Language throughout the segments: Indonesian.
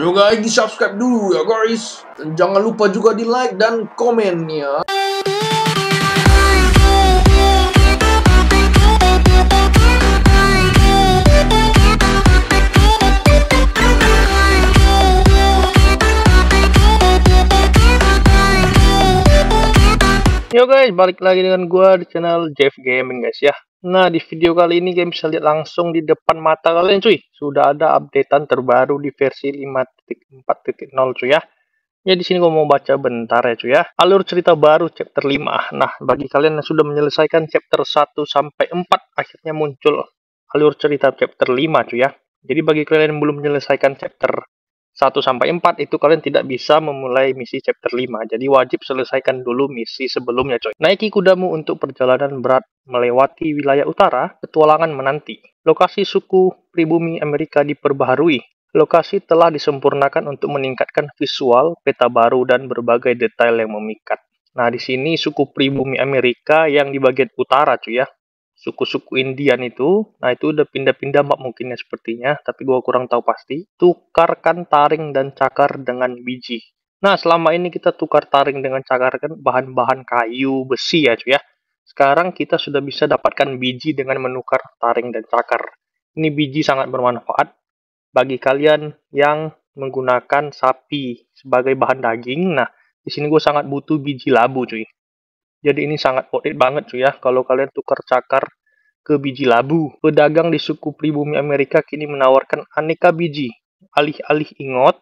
Yo guys, di subscribe dulu ya guys. Dan jangan lupa juga di like dan komen ya. Yo guys, balik lagi dengan gua di channel Jeff Gaming guys ya. Nah, di video kali ini kalian bisa lihat langsung di depan mata kalian cuy. Sudah ada updatean terbaru di versi 5.4.0 cuy ya. Ya di sini gua mau baca bentar ya cuy ya. Alur cerita baru chapter 5. Nah, bagi kalian yang sudah menyelesaikan chapter 1 sampai 4 akhirnya muncul alur cerita chapter 5 cuy ya. Jadi bagi kalian yang belum menyelesaikan chapter 1 sampai 4 itu kalian tidak bisa memulai misi chapter 5. Jadi wajib selesaikan dulu misi sebelumnya, coy. Naiki kudamu untuk perjalanan berat melewati wilayah utara, petualangan menanti. Lokasi suku pribumi Amerika diperbaharui. Lokasi telah disempurnakan untuk meningkatkan visual, peta baru, dan berbagai detail yang memikat. Nah, di sini suku pribumi Amerika yang di bagian utara, cuy ya suku-suku Indian itu, nah itu udah pindah-pindah map mungkinnya sepertinya, tapi gua kurang tahu pasti. Tukarkan taring dan cakar dengan biji. Nah, selama ini kita tukar taring dengan cakar kan bahan-bahan kayu, besi ya cuy ya. Sekarang kita sudah bisa dapatkan biji dengan menukar taring dan cakar. Ini biji sangat bermanfaat bagi kalian yang menggunakan sapi sebagai bahan daging. Nah, di sini gue sangat butuh biji labu cuy. Jadi ini sangat worth it banget cuy ya kalau kalian tukar cakar ke biji labu. Pedagang di suku pribumi Amerika kini menawarkan aneka biji alih-alih ingot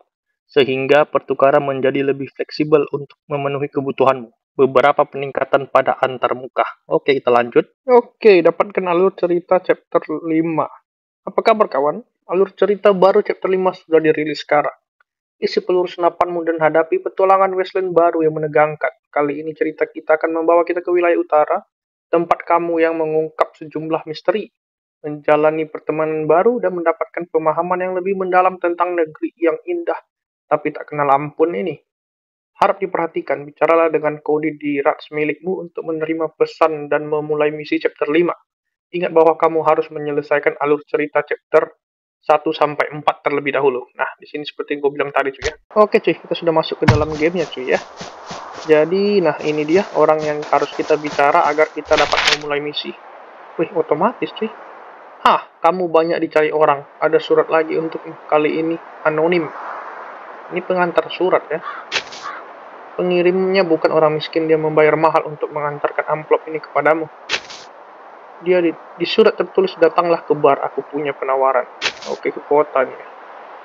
sehingga pertukaran menjadi lebih fleksibel untuk memenuhi kebutuhanmu. Beberapa peningkatan pada antar muka. Oke, kita lanjut. Oke, dapatkan alur cerita chapter 5. Apa kabar kawan? Alur cerita baru chapter 5 sudah dirilis sekarang. Isi peluru senapanmu dan hadapi petualangan Westland baru yang menegangkan. Kali ini cerita kita akan membawa kita ke wilayah utara, tempat kamu yang mengungkap sejumlah misteri, menjalani pertemanan baru dan mendapatkan pemahaman yang lebih mendalam tentang negeri yang indah tapi tak kenal ampun ini. Harap diperhatikan, bicaralah dengan kode di rats milikmu untuk menerima pesan dan memulai misi chapter 5. Ingat bahwa kamu harus menyelesaikan alur cerita chapter 1 sampai 4 terlebih dahulu. Nah, di sini seperti gue bilang tadi cuy ya. Oke cuy, kita sudah masuk ke dalam gamenya cuy ya. Jadi, nah ini dia orang yang harus kita bicara agar kita dapat memulai misi. Wih, otomatis cuy. Hah, kamu banyak dicari orang. Ada surat lagi untuk kali ini anonim. Ini pengantar surat ya. Pengirimnya bukan orang miskin, dia membayar mahal untuk mengantarkan amplop ini kepadamu. Dia di, di surat tertulis datanglah ke bar, aku punya penawaran. Oke, ke kota nih.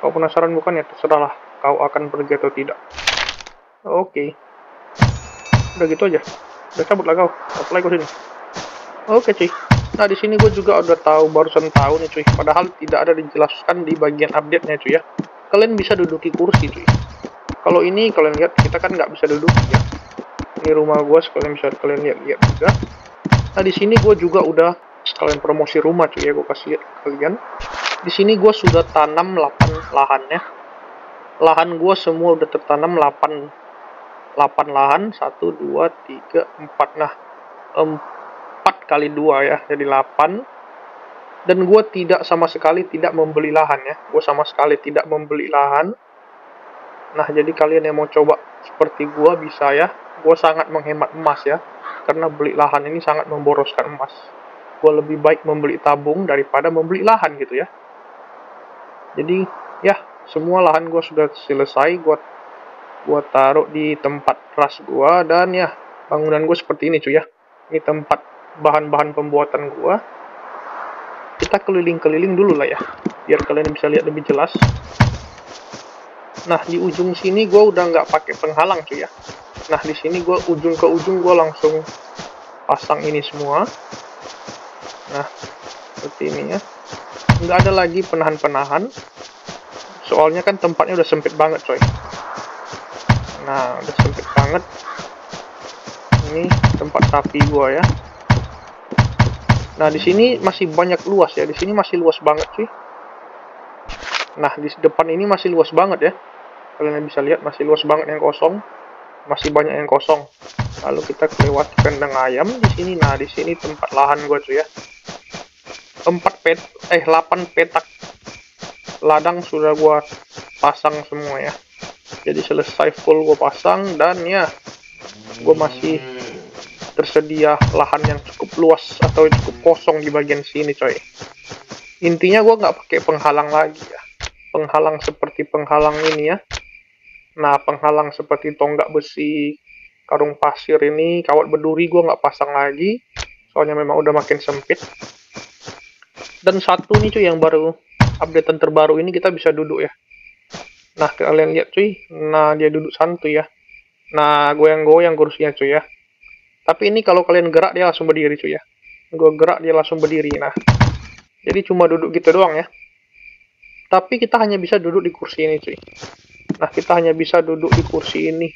Kau penasaran bukan ya? Terserahlah, kau akan pergi atau tidak. Oke. Udah gitu aja. Udah cabut lah kau. Apply kau sini. Oke cuy. Nah di sini gue juga udah tahu barusan tahu nih cuy. Padahal tidak ada dijelaskan di bagian update-nya cuy ya. Kalian bisa duduki kursi cuy. Kalau ini kalian lihat kita kan nggak bisa duduk ya. Ini rumah gue, kalian bisa kalian lihat-lihat juga. Nah di sini gue juga udah sekalian promosi rumah cuy ya gue kasih lihat kalian. Di sini gue sudah tanam 8 lahan ya. Lahan gue semua udah tertanam 8 8 lahan. 1 2 3 4 nah 4 kali 2 ya jadi 8 dan gue tidak sama sekali tidak membeli lahan ya. Gue sama sekali tidak membeli lahan. Nah jadi kalian yang mau coba seperti gue bisa ya. Gue sangat menghemat emas ya karena beli lahan ini sangat memboroskan emas. Gue lebih baik membeli tabung daripada membeli lahan gitu ya jadi ya semua lahan gue sudah selesai gue gua taruh di tempat ras gua dan ya bangunan gua seperti ini cuy ya. Ini tempat bahan-bahan pembuatan gua. Kita keliling-keliling dulu lah ya biar kalian bisa lihat lebih jelas. Nah di ujung sini gua udah nggak pakai penghalang cuy ya. Nah di sini gua ujung ke ujung gua langsung pasang ini semua. Nah seperti ini ya. Nggak ada lagi penahan-penahan soalnya kan tempatnya udah sempit banget coy. Nah udah sempit banget. Ini tempat sapi gua ya. Nah di sini masih banyak luas ya. Di sini masih luas banget sih nah di depan ini masih luas banget ya. Kalian bisa lihat masih luas banget yang kosong. Masih banyak yang kosong. Lalu kita kelewat kandang ayam di sini. Nah di sini tempat lahan gua tuh ya. Empat pet eh 8 petak ladang sudah gua pasang semua ya. Jadi selesai full gue pasang dan ya gue masih tersedia lahan yang cukup luas atau cukup kosong di bagian sini coy. Intinya gue nggak pakai penghalang lagi ya. Penghalang seperti penghalang ini ya. Nah penghalang seperti tonggak besi karung pasir ini kawat berduri gue nggak pasang lagi. Soalnya memang udah makin sempit. Dan satu nih cuy yang baru updatean terbaru ini kita bisa duduk ya nah kalian lihat cuy nah dia duduk santuy ya nah goyang-goyang kursinya cuy ya tapi ini kalau kalian gerak dia langsung berdiri cuy ya. Gue gerak dia langsung berdiri. Nah, jadi cuma duduk gitu doang ya. Tapi kita hanya bisa duduk di kursi ini cuy. Nah, kita hanya bisa duduk di kursi ini.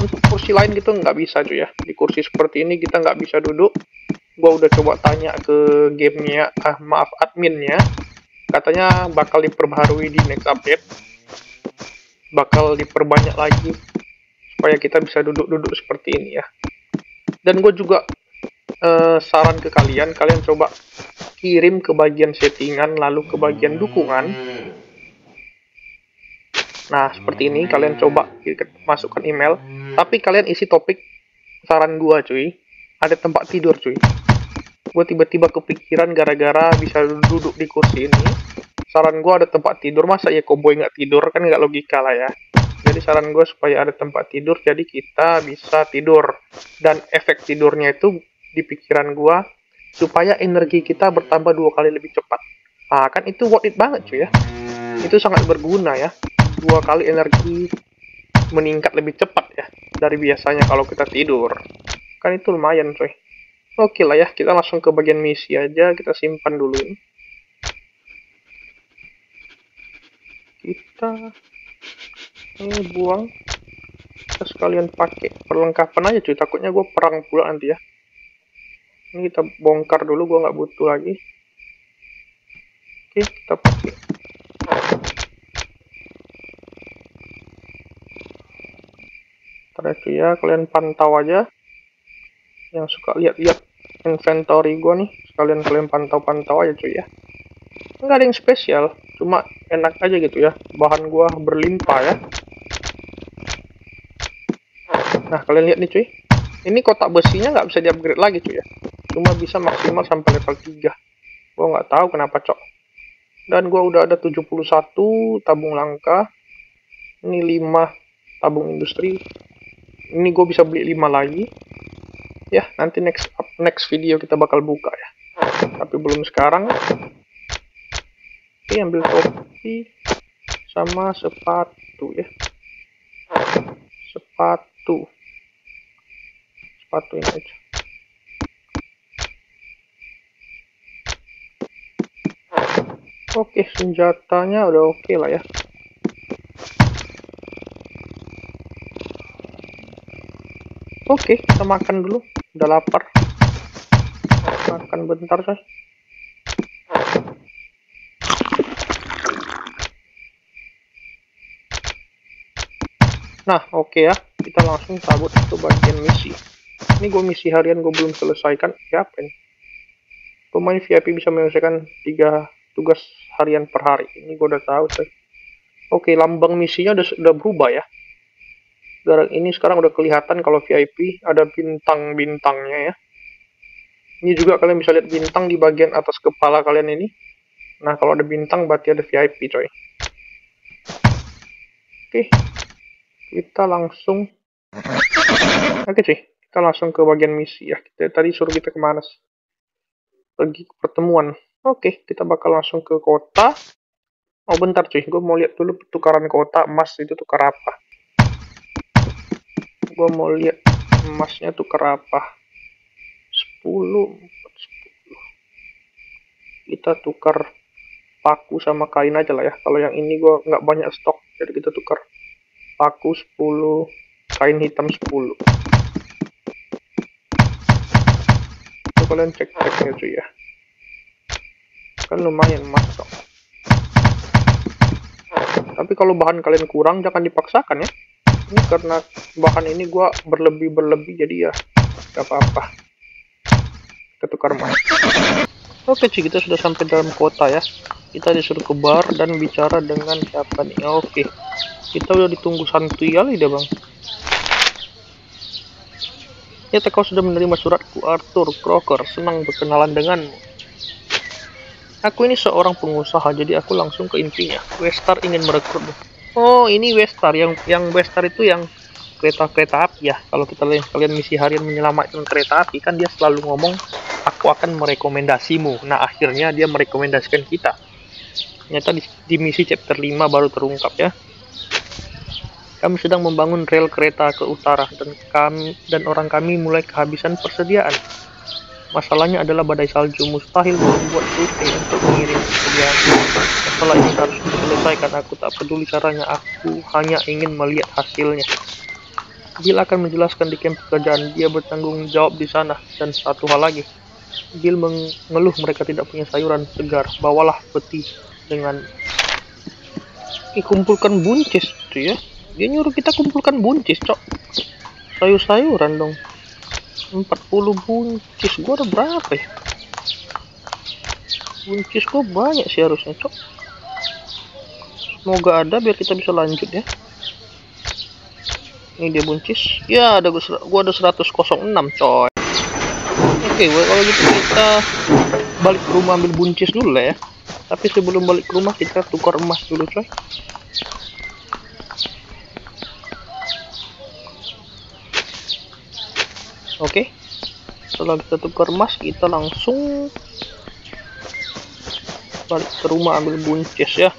Untuk kursi lain gitu nggak bisa cuy ya. Di kursi seperti ini kita nggak bisa duduk. Gue udah coba tanya ke gamenya, ah maaf adminnya. Katanya bakal diperbaharui di next update. Bakal diperbanyak lagi supaya kita bisa duduk-duduk seperti ini ya. Dan gue juga uh, saran ke kalian kalian coba kirim ke bagian settingan lalu ke bagian dukungan. Nah seperti ini kalian coba masukkan email. Tapi kalian isi topik saran gue cuy. Ada tempat tidur cuy gue tiba-tiba kepikiran gara-gara bisa duduk di kursi ini. Saran gue ada tempat tidur. Masa ya koboi nggak tidur? Kan nggak logika lah ya. Jadi saran gue supaya ada tempat tidur jadi kita bisa tidur. Dan efek tidurnya itu di pikiran gue supaya energi kita bertambah dua kali lebih cepat. Nah kan itu worth it banget cuy ya. Itu sangat berguna ya. Dua kali energi meningkat lebih cepat ya dari biasanya kalau kita tidur. Kan itu lumayan cuy oke lah ya kita langsung ke bagian misi aja kita simpan dulu ini. Kita ini buang. Kita sekalian pakai perlengkapan aja cuy takutnya gue perang pula nanti ya. Ini kita bongkar dulu gue nggak butuh lagi. Oke kita pakai. Terus ya kalian pantau aja yang suka lihat-lihat inventory gue nih sekalian kalian pantau-pantau aja cuy ya nggak ada yang spesial cuma enak aja gitu ya bahan gua berlimpah ya Nah, kalian lihat nih cuy. Ini kotak besinya nggak bisa di-upgrade lagi cuy ya. Cuma bisa maksimal sampai level 3. Gua nggak tahu kenapa cok. Dan gua udah ada 71 tabung langka. Ini 5 tabung industri. Ini gue bisa beli 5 lagi. Ya, nanti next up, next video kita bakal buka ya. Tapi belum sekarang. Oke, ambil topi sama sepatu ya. Sepatu sepatu ini aja oke senjatanya udah oke lah ya oke kita makan dulu. Udah lapar. Makan bentar say Nah, oke okay ya. Kita langsung cabut ke bagian misi. Ini gue misi harian gue belum selesaikan. Ya apa ini? Pemain VIP bisa menyelesaikan tiga tugas harian per hari. Ini gue udah tahu sih oke lambang misinya udah, udah berubah ya sekarang ini sekarang udah kelihatan kalau VIP ada bintang-bintangnya ya ini juga kalian bisa lihat bintang di bagian atas kepala kalian ini nah kalau ada bintang berarti ada VIP coy oke kita langsung oke cuy kita langsung ke bagian misi ya. Kita tadi suruh kita ke mana sih? Pergi ke pertemuan. Oke, kita bakal langsung ke kota. Oh bentar cuy, gue mau lihat dulu tukaran kota emas itu tukar apa. Gue mau lihat emasnya tukar apa. 10, 10. Kita tukar paku sama kain aja lah ya. Kalau yang ini gue nggak banyak stok, jadi kita tukar paku 10, kain hitam 10. kalian cek ceknya cuy ya kan lumayan masuk tapi kalau bahan kalian kurang jangan dipaksakan ya ini karena bahan ini gua berlebih berlebih jadi ya gak apa-apa ketukar mas Oke cuy, kita sudah sampai dalam kota ya. Kita disuruh ke bar dan bicara dengan siapa nih? Oke, kita udah ditunggu santuy kali bang. Ya, kau sudah menerima suratku, Arthur Crocker. Senang berkenalan denganmu. Aku ini seorang pengusaha, jadi aku langsung ke intinya. Westar ingin merekrutmu. Oh, ini Westar. Yang yang Westar itu yang kereta-kereta api ya. Kalau kita lihat kalian misi harian menyelamatkan kereta api, kan dia selalu ngomong, aku akan merekomendasimu. Nah, akhirnya dia merekomendasikan kita. Ternyata di, di misi chapter 5 baru terungkap ya. Kami sedang membangun rel kereta ke utara dan kami dan orang kami mulai kehabisan persediaan. Masalahnya adalah badai salju mustahil membuat rute untuk mengirim persediaan. Masalah ini harus diselesaikan. Aku tak peduli caranya. Aku hanya ingin melihat hasilnya. Bill akan menjelaskan di camp pekerjaan. Dia bertanggung jawab di sana. Dan satu hal lagi, Bill mengeluh mereka tidak punya sayuran segar. Bawalah peti dengan dikumpulkan buncis tuh ya dia nyuruh kita kumpulkan buncis cok sayur-sayuran dong 40 buncis gua ada berapa ya buncis gua banyak sih harusnya cok semoga ada biar kita bisa lanjut ya. Ini dia buncis. Ya ada gua, gua ada 106 coy. Oke kalau gitu kita balik ke rumah ambil buncis dulu lah ya. Tapi sebelum balik ke rumah kita tukar emas dulu coy. Oke. Setelah kita tukar emas, kita langsung balik ke rumah ambil buncis ya.